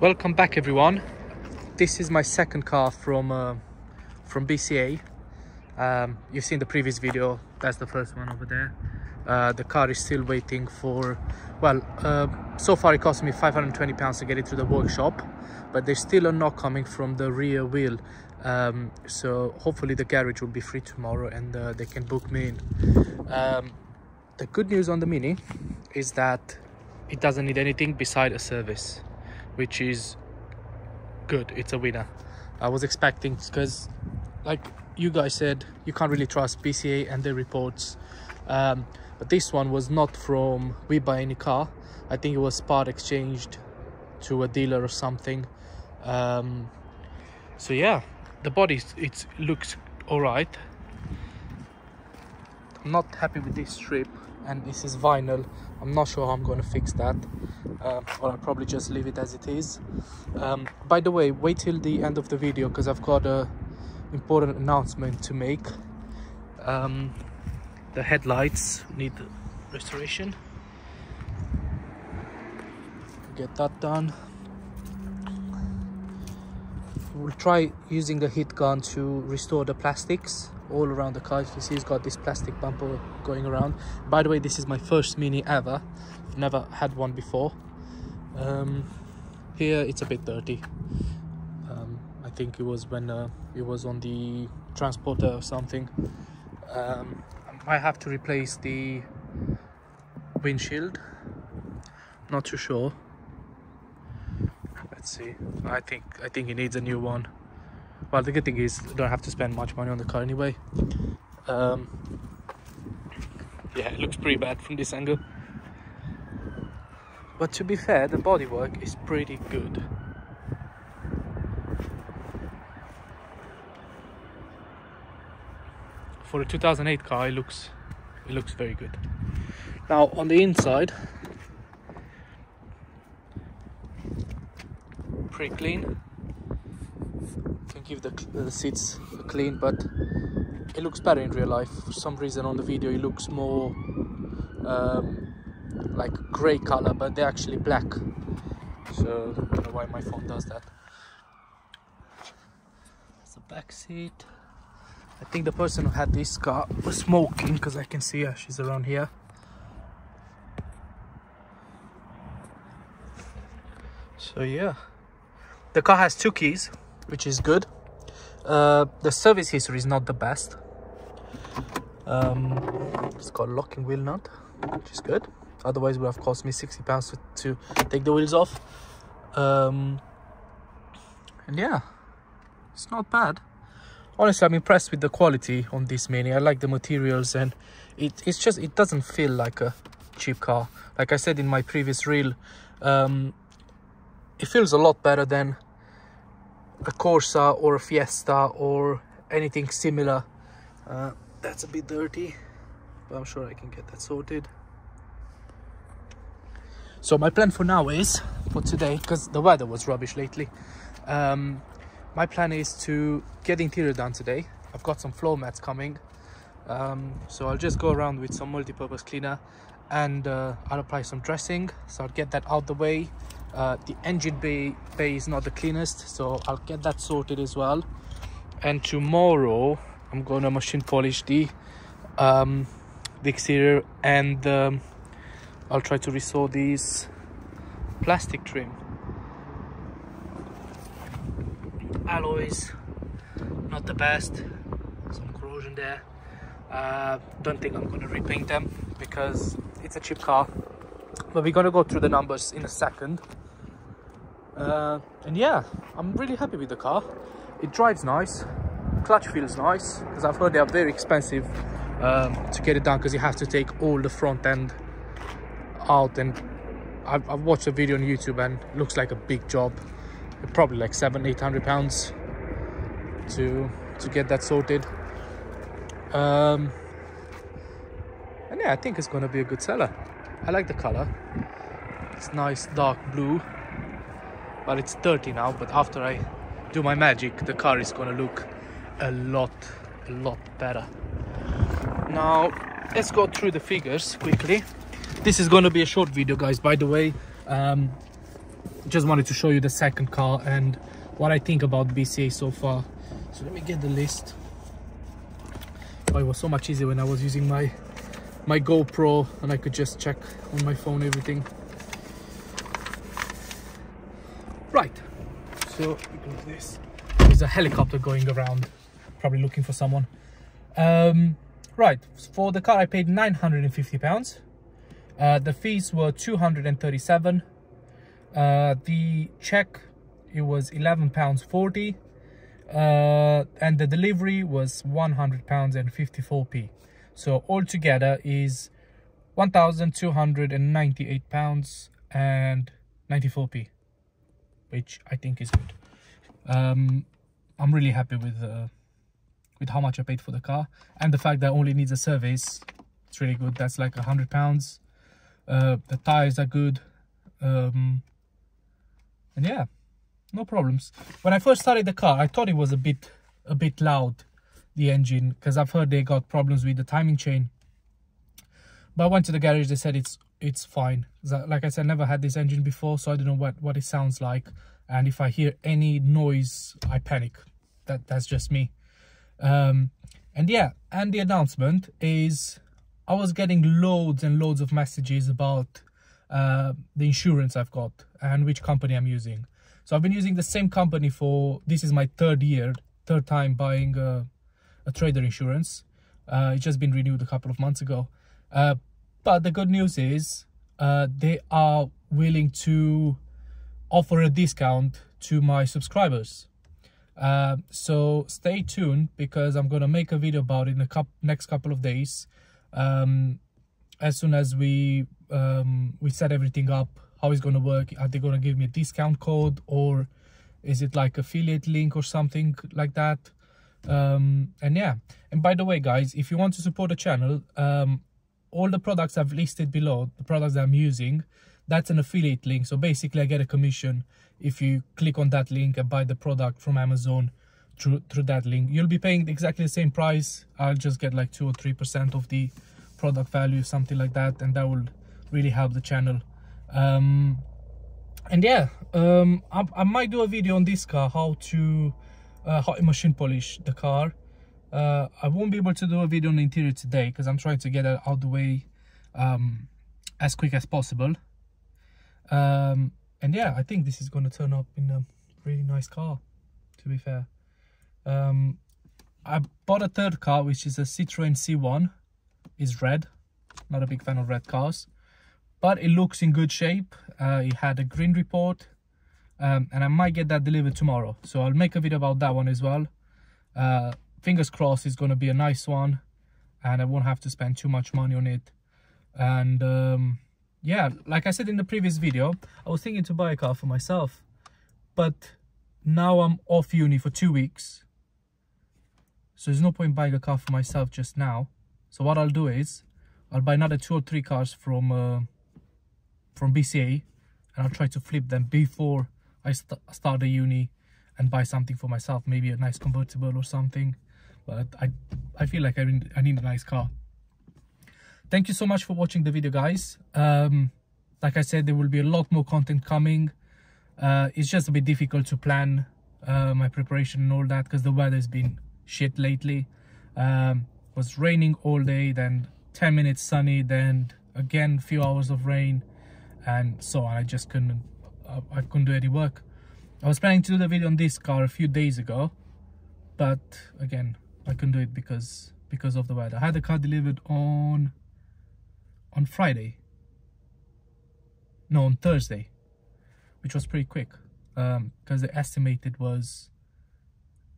Welcome back everyone. This is my second car from uh, from BCA. Um, you've seen the previous video, that's the first one over there. Uh, the car is still waiting for, well, uh, so far it cost me 520 pounds to get it to the workshop, but there's still a knock coming from the rear wheel. Um, so hopefully the garage will be free tomorrow and uh, they can book me in. Um, the good news on the Mini is that it doesn't need anything beside a service which is good. It's a winner. I was expecting because like you guys said you can't really trust bca and their reports. Um, but this one was not from we buy any car. I think it was part exchanged to a dealer or something. Um, so yeah the body it looks all right i'm not happy with this strip and this is vinyl. I'm not sure how i'm going to fix that uh, or i'll probably just leave it as it is. Um, by the way wait till the end of the video because i've got a important announcement to make. Um, the headlights need restoration. Get that done. We'll try using the heat gun to restore the plastics all around the car. You see it's got this plastic bumper going around. By the way this is my first mini ever. I've never had one before. Um, here it's a bit dirty. Um, I think it was when uh, it was on the transporter or something. Um, I might have to replace the windshield. Not too sure. Let's see. I think I think it needs a new one well the good thing is I don't have to spend much money on the car anyway. Um, yeah it looks pretty bad from this angle. But to be fair the bodywork is pretty good. For a 2008 car it looks it looks very good. Now on the inside pretty clean can give the, the seats a clean but it looks better in real life. For some reason on the video it looks more um, like gray color but they're actually black. So I don't know why my phone does that. That's the back seat. I think the person who had this car was smoking because I can see her. She's around here. So yeah. The car has two keys which is good. Uh, the service history is not the best. Um, it's got locking wheel nut, which is good. Otherwise, it would have cost me 60 pounds to, to take the wheels off. Um, and yeah, it's not bad. Honestly, I'm impressed with the quality on this Mini. I like the materials and it, it's just, it doesn't feel like a cheap car. Like I said in my previous reel, um, it feels a lot better than a Corsa or a Fiesta or anything similar. Uh, that's a bit dirty, but I'm sure I can get that sorted. So my plan for now is, for today, because the weather was rubbish lately, um, my plan is to get interior done today. I've got some floor mats coming, um, so I'll just go around with some multi-purpose cleaner and uh, I'll apply some dressing. So I'll get that out the way uh, the engine bay bay is not the cleanest so i'll get that sorted as well. And tomorrow i'm gonna machine polish the um the exterior and um, i'll try to restore these plastic trim. Alloys not the best. Some corrosion there. Uh, don't think i'm gonna repaint them because it's a cheap car. But we're gonna go through the numbers in a second uh, and yeah i'm really happy with the car. It drives nice. Clutch feels nice because i've heard they are very expensive um, to get it done because you have to take all the front end out. And I've, I've, watched a video on youtube and looks like a big job. Probably like seven eight hundred pounds to to get that sorted. Um, and yeah i think it's gonna be a good seller. I like the color. It's nice dark blue but it's dirty now but after I do my magic the car is gonna look a lot a lot better now let's go through the figures quickly this is to be a short video guys by the way um, just wanted to show you the second car and what I think about BCA so far. So let me get the list. Oh, it was so much easier when I was using my my GoPro and I could just check on my phone everything. Right, so this. There's a helicopter going around, probably looking for someone. Um, right, for the car I paid 950 pounds. Uh, the fees were 237. Uh, the check it was 11 pounds 40 uh, and the delivery was 100 pounds and 54p so altogether is 1298 pounds and 94p which i think is good. Um, i'm really happy with uh, with how much i paid for the car. And the fact that only needs a service it's really good. That's like a hundred pounds. Uh, the tires are good. Um, and yeah no problems. When i first started the car i thought it was a bit a bit loud the engine because i've heard they got problems with the timing chain. But i went to the garage they said it's it's fine. Like i said I never had this engine before so i don't know what what it sounds like. And if i hear any noise i panic. That that's just me. Um and yeah and the announcement is i was getting loads and loads of messages about uh, the insurance i've got and which company i'm using. So I've been using the same company for, this is my third year, third time buying a, a trader insurance. Uh, it's just been renewed a couple of months ago. Uh, but the good news is uh, they are willing to offer a discount to my subscribers. Uh, so stay tuned because I'm going to make a video about it in the couple, next couple of days. Um, as soon as we um, we set everything up how it's going to work are they going to give me a discount code or is it like affiliate link or something like that um, and yeah and by the way guys if you want to support the channel um, all the products i've listed below the products i'm using that's an affiliate link. So basically i get a commission if you click on that link and buy the product from amazon through through that link. You'll be paying exactly the same price. I'll just get like two or three percent of the product value something like that and that will really help the channel. Um, and yeah um, I, I, might do a video on this car how to uh, how to machine polish the car uh, I won't be able to do a video on the interior today because I'm trying to get it out the way um, as quick as possible. Um, and yeah I think this is going to turn up in a really nice car to be fair. Um, I bought a third car which is a Citroen C1 is red. Not a big fan of red cars. But it looks in good shape. Uh, it had a green report. Um, and I might get that delivered tomorrow. So I'll make a video about that one as well. Uh, fingers crossed it's going to be a nice one and I won't have to spend too much money on it. And um, yeah like I said in the previous video I was thinking to buy a car for myself but now I'm off uni for two weeks. So there's no point buying a car for myself just now. So what I'll do is I'll buy another two or three cars from uh, from BCA and I'll try to flip them before I st start the uni and buy something for myself, maybe a nice convertible or something. But I, I feel like I need, I need a nice car. Thank you so much for watching the video, guys. Um, like I said, there will be a lot more content coming. Uh, it's just a bit difficult to plan uh, my preparation and all that because the weather's been shit lately. Um, was raining all day, then 10 minutes sunny, then again few hours of rain and so on. I just couldn't, uh, I couldn't do any work. I was planning to do the video on this car a few days ago, but again, I couldn't do it because because of the weather. I had the car delivered on on Friday. No, on Thursday, which was pretty quick because um, the estimated was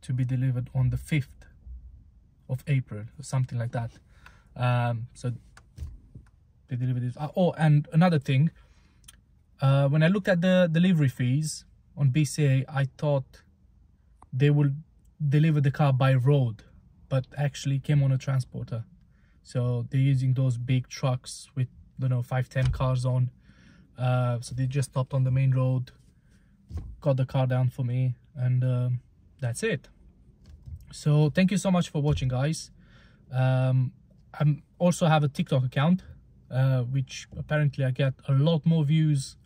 to be delivered on the 5th of April or something like that. Um, so they delivered it. Oh, and another thing, uh, when I looked at the delivery fees on BCA, I thought they would deliver the car by road, but actually came on a transporter. So they're using those big trucks with, you know, 510 cars on. Uh, so they just stopped on the main road, got the car down for me, and um, that's it. So thank you so much for watching, guys. Um, I also have a TikTok account, uh, which apparently I get a lot more views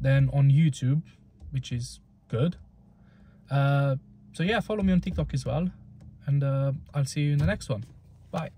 than on YouTube, which is good. Uh, so yeah, follow me on TikTok as well, and uh, I'll see you in the next one. Bye.